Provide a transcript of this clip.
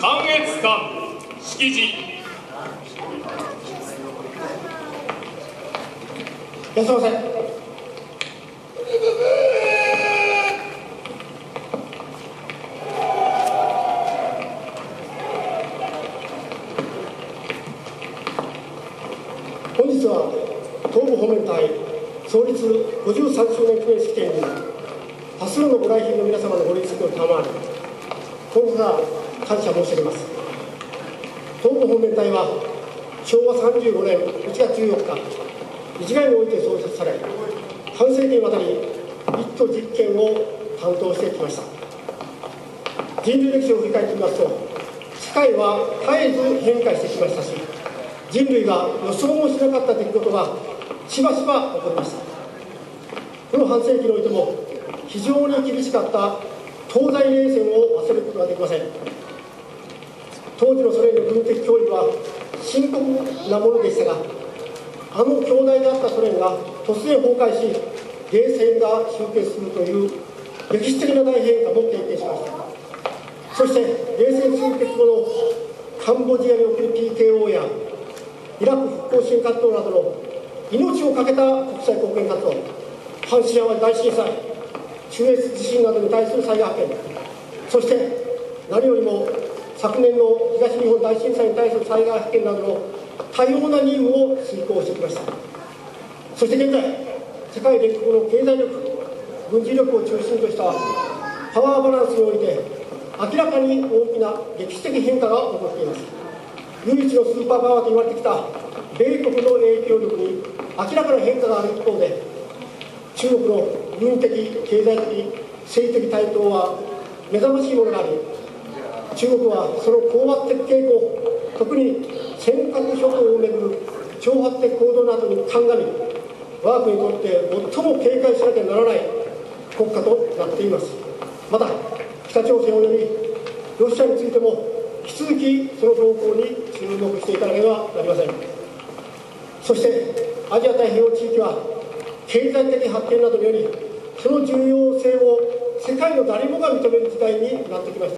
関越館式辞いらっしゃいませ。本日は東部方面隊創立53周年記念式典に多数のご来賓の皆様のご臨席を賜り今後から感謝申し上げます。東部方面隊は昭和35年1月14日一概において創設され半世紀にわたり一都実験を担当してきました。人類歴史を振り返ってみますと世界は絶えず変化してきましたし人類が予想もしなかった出来事がしばしば起こりました。この半世紀においても非常に厳しかった東西冷戦できません当時のソ連の軍的脅威は深刻なものでしたがあの強大であったソ連が突然崩壊し冷戦が終結するという歴史的な大変化も経験しました。そして冷戦終結後のカンボジアにおける PKO やイラク復興支援活動などの命を懸けた国際貢献活動阪神・淡路大震災中越地震などに対する災害派遣そして何よりも昨年の東日本大震災に対する災害派遣などの多様な任務を遂行してきました。そして現在世界列国の経済力軍事力を中心としたパワーバランスにおいて明らかに大きな歴史的変化が起こっています。唯一のスーパーパワーと言われてきた米国の影響力に明らかな変化がある一方で中国の軍的経済的政治的台頭は目覚ましいものがあり中国はその高圧的傾向特に尖閣諸島をめぐる挑発的行動などに鑑み我が国にとって最も警戒しなきゃならない国家となっています。また北朝鮮およびロシアについても引き続きその動向に注目していかなければなりません。そしてアジア太平洋地域は経済的発展などによりその重要性を世界の誰もが認める時代になってきました。